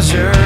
Sure.